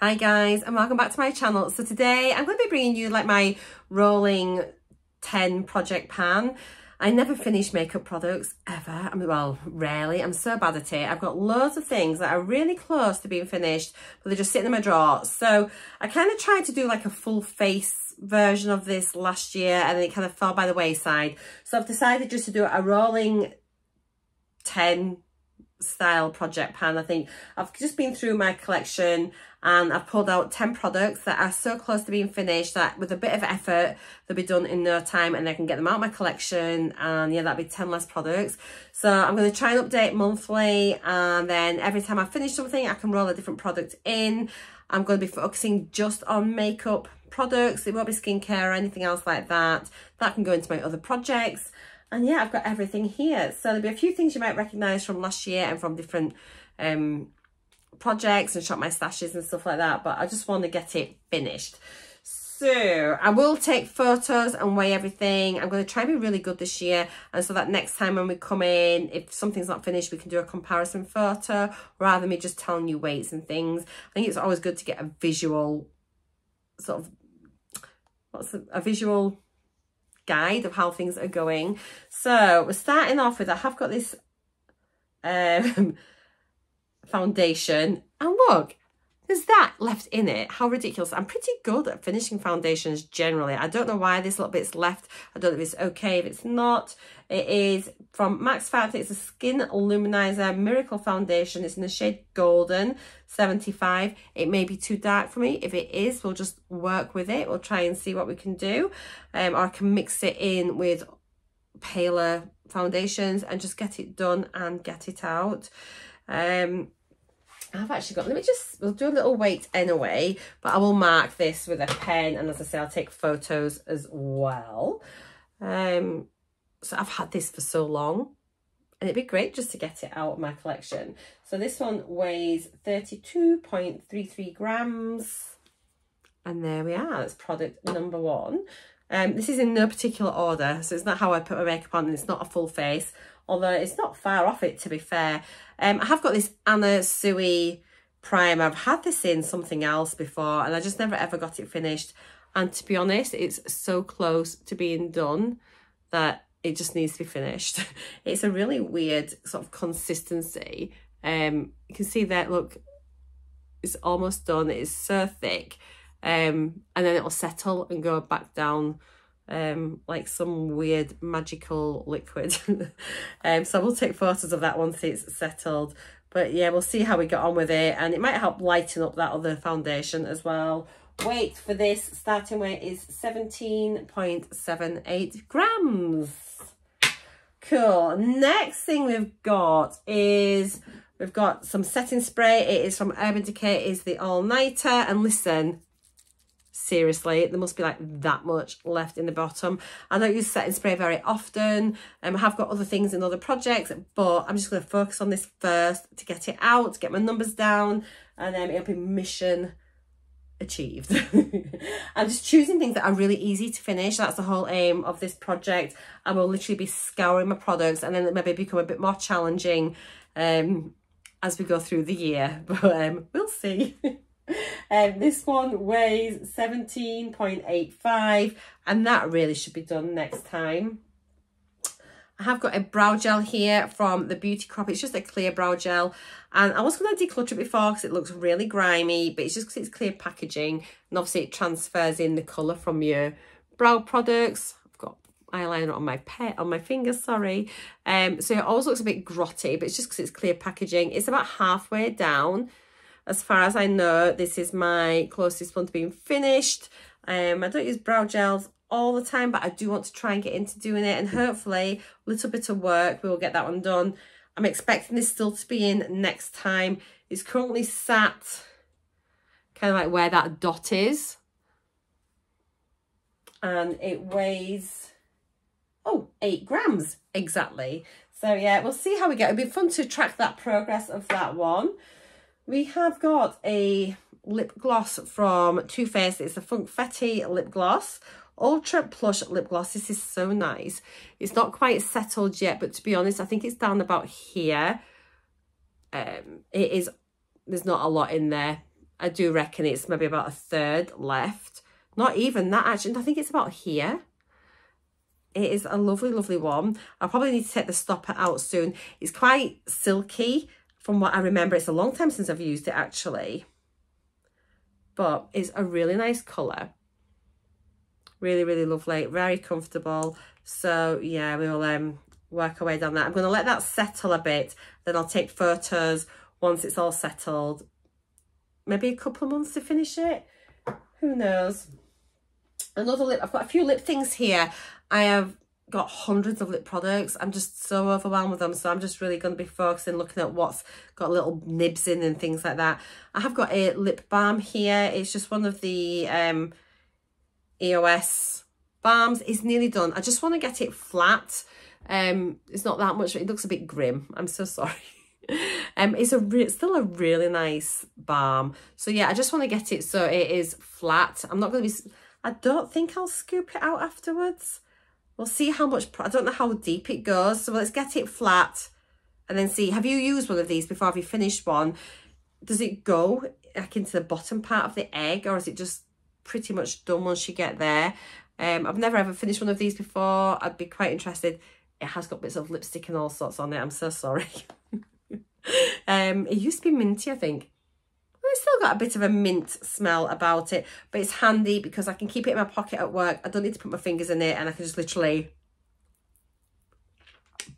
Hi guys and welcome back to my channel. So today I'm going to be bringing you like my rolling 10 project pan. I never finish makeup products ever. I mean, well, rarely. I'm so bad at it. I've got loads of things that are really close to being finished, but they're just sitting in my drawer. So I kind of tried to do like a full face version of this last year and then it kind of fell by the wayside. So I've decided just to do a rolling 10 style project pan. I think I've just been through my collection and I've pulled out 10 products that are so close to being finished that with a bit of effort they'll be done in no time and I can get them out of my collection and yeah that'll be 10 less products. So I'm going to try and update monthly and then every time I finish something I can roll a different product in. I'm going to be focusing just on makeup products. It won't be skincare or anything else like that. That can go into my other projects and yeah, I've got everything here. So there'll be a few things you might recognise from last year and from different um, projects and shop my stashes and stuff like that. But I just want to get it finished. So I will take photos and weigh everything. I'm going to try and be really good this year. And so that next time when we come in, if something's not finished, we can do a comparison photo rather than me just telling you weights and things. I think it's always good to get a visual sort of, what's a, a visual guide of how things are going. So we're starting off with, I have got this um, foundation and look, there's that left in it. How ridiculous. I'm pretty good at finishing foundations generally. I don't know why this little bit's left. I don't know if it's okay. If it's not, it is from Max Factor. It's a Skin Luminizer Miracle Foundation. It's in the shade Golden 75. It may be too dark for me. If it is, we'll just work with it. We'll try and see what we can do. Um, or I can mix it in with paler foundations and just get it done and get it out. Um, I've actually got, let me just, we'll do a little weight anyway, but I will mark this with a pen. And as I say, I'll take photos as well. Um, so I've had this for so long and it'd be great just to get it out of my collection. So this one weighs 32.33 grams. And there we are, that's product number one. Um, this is in no particular order, so it's not how I put my makeup on and it's not a full face although it's not far off it to be fair. Um, I have got this Anna Sui primer. I've had this in something else before and I just never ever got it finished. And to be honest, it's so close to being done that it just needs to be finished. it's a really weird sort of consistency. Um, you can see that, look, it's almost done. It's so thick. Um, and then it'll settle and go back down um like some weird magical liquid. Um so we'll take photos of that once it's settled. But yeah we'll see how we get on with it. And it might help lighten up that other foundation as well. Weight for this starting weight is 17.78 grams. Cool. Next thing we've got is we've got some setting spray. It is from urban decay. It is the all-nighter. And listen seriously there must be like that much left in the bottom. I don't use setting spray very often. Um, i have got other things in other projects but i'm just going to focus on this first to get it out to get my numbers down and then it'll be mission achieved. I'm just choosing things that are really easy to finish. That's the whole aim of this project. I will literally be scouring my products and then maybe become a bit more challenging um as we go through the year but um we'll see Um, this one weighs 17.85 and that really should be done next time. I have got a brow gel here from the Beauty Crop. It's just a clear brow gel. And I was going to declutter it before because it looks really grimy, but it's just because it's clear packaging. And obviously it transfers in the colour from your brow products. I've got eyeliner on my pet on my finger, sorry. Um, so it always looks a bit grotty, but it's just because it's clear packaging. It's about halfway down as far as I know, this is my closest one to being finished. Um, I don't use brow gels all the time, but I do want to try and get into doing it. And hopefully, a little bit of work, we will get that one done. I'm expecting this still to be in next time. It's currently sat kind of like where that dot is. And it weighs, oh, eight grams exactly. So yeah, we'll see how we get. It'll be fun to track that progress of that one we have got a lip gloss from Too Faced. It's a Funfetti lip gloss. Ultra Plush lip gloss. This is so nice. It's not quite settled yet, but to be honest, I think it's down about here. Um, it is, there's not a lot in there. I do reckon it's maybe about a third left. Not even that, actually. I think it's about here. It is a lovely, lovely one. I'll probably need to take the stopper out soon. It's quite silky from what I remember. It's a long time since I've used it, actually. But it's a really nice colour. Really, really lovely. Very comfortable. So, yeah, we'll um, work our way down that. I'm going to let that settle a bit. Then I'll take photos once it's all settled. Maybe a couple of months to finish it. Who knows? Another lip. I've got a few lip things here. I have got hundreds of lip products. I'm just so overwhelmed with them. So I'm just really going to be focusing, looking at what's got little nibs in and things like that. I have got a lip balm here. It's just one of the um, EOS balms. It's nearly done. I just want to get it flat. Um, it's not that much, it looks a bit grim. I'm so sorry. um, it's a still a really nice balm. So yeah, I just want to get it so it is flat. I'm not going to be, I don't think I'll scoop it out afterwards. We'll see how much, I don't know how deep it goes. So let's get it flat and then see. Have you used one of these before? Have you finished one? Does it go like into the bottom part of the egg or is it just pretty much done once you get there? Um, I've never ever finished one of these before. I'd be quite interested. It has got bits of lipstick and all sorts on it. I'm so sorry. um, it used to be minty, I think. It's still got a bit of a mint smell about it, but it's handy because I can keep it in my pocket at work. I don't need to put my fingers in it and I can just literally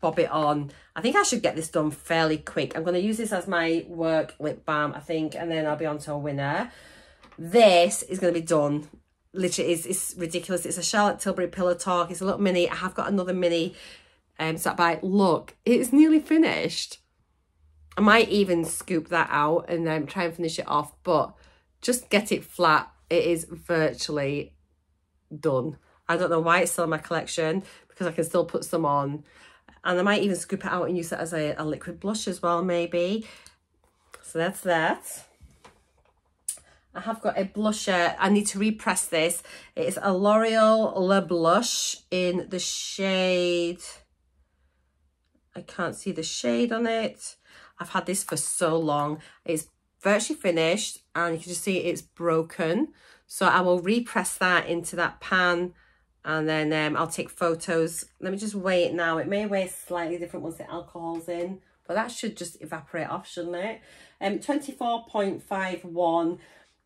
bob it on. I think I should get this done fairly quick. I'm going to use this as my work lip balm, I think, and then I'll be on to a winner. This is going to be done. Literally, it's, it's ridiculous. It's a Charlotte Tilbury Pillow Talk. It's a little mini. I have got another mini um, sat by. Look, it's nearly finished. I might even scoop that out and then try and finish it off, but just get it flat. It is virtually done. I don't know why it's still in my collection because I can still put some on. And I might even scoop it out and use it as a, a liquid blush as well, maybe. So that's that. I have got a blusher. I need to repress this. It is a L'Oreal Le Blush in the shade... I can't see the shade on it. I've had this for so long. It's virtually finished and you can just see it's broken. So I will repress that into that pan and then um, I'll take photos. Let me just weigh it now. It may weigh slightly different once the alcohol's in, but that should just evaporate off, shouldn't it? Um, 24.51,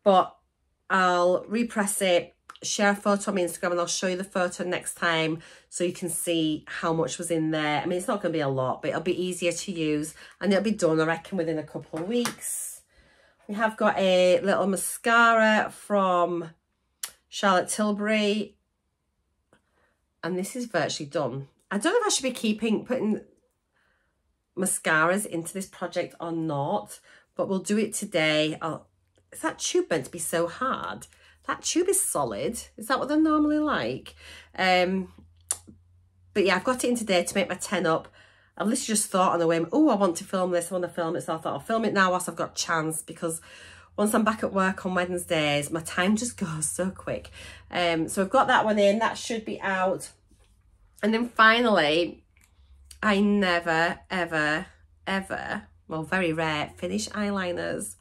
but I'll repress it share a photo on my Instagram and I'll show you the photo next time so you can see how much was in there. I mean, it's not going to be a lot, but it'll be easier to use and it'll be done, I reckon, within a couple of weeks. We have got a little mascara from Charlotte Tilbury and this is virtually done. I don't know if I should be keeping, putting mascaras into this project or not, but we'll do it today. I'll, is that tube meant to be so hard? That tube is solid. Is that what they're normally like? Um, but yeah, I've got it in today to make my 10 up. I've literally just thought on the whim, oh, I want to film this, I want to film it. So I thought I'll film it now whilst I've got chance because once I'm back at work on Wednesdays, my time just goes so quick. Um, so I've got that one in, that should be out. And then finally, I never, ever, ever, well, very rare, finish eyeliners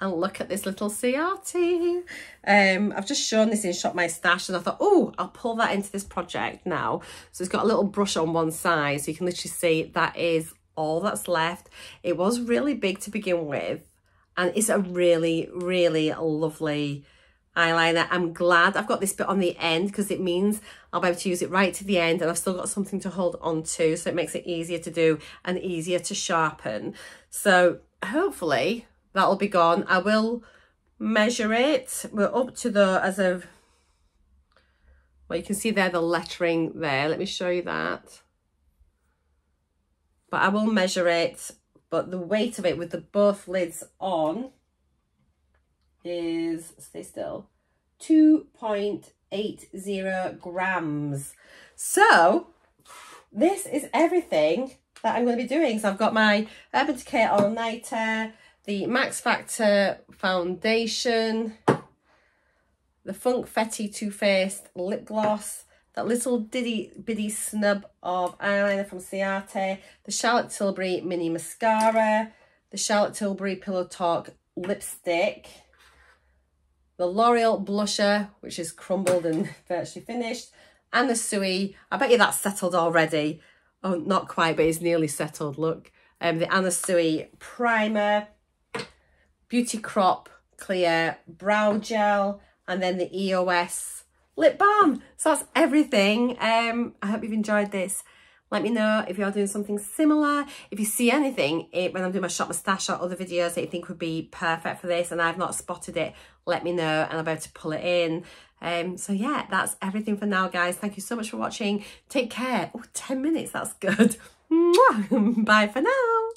and look at this little Ciate. Um, I've just shown this in Shop My Stash and I thought, oh, I'll pull that into this project now. So it's got a little brush on one side so you can literally see that is all that's left. It was really big to begin with and it's a really, really lovely eyeliner. I'm glad I've got this bit on the end because it means I'll be able to use it right to the end and I've still got something to hold on to so it makes it easier to do and easier to sharpen. So hopefully that'll be gone. I will measure it. We're up to the, as of, well, you can see there the lettering there. Let me show you that. But I will measure it. But the weight of it with the both lids on is, stay still, 2.80 grams. So this is everything that I'm going to be doing. So I've got my Urban Decay All Nighter, the Max Factor foundation, the Funfetti Too Faced lip gloss, that little diddy bitty snub of eyeliner from Ciate, the Charlotte Tilbury mini mascara, the Charlotte Tilbury Pillow Talk lipstick, the L'Oreal blusher, which is crumbled and virtually finished, and the Sui. I bet you that's settled already. Oh, not quite, but it's nearly settled. Look, um, the Anna Sui primer, Beauty Crop Clear Brow Gel, and then the EOS lip balm. So that's everything. Um, I hope you've enjoyed this. Let me know if you're doing something similar. If you see anything it, when I'm doing my Shop My Stash or other videos that you think would be perfect for this and I've not spotted it, let me know and I'll be able to pull it in. Um, so yeah, that's everything for now, guys. Thank you so much for watching. Take care. Oh, 10 minutes, that's good. Bye for now.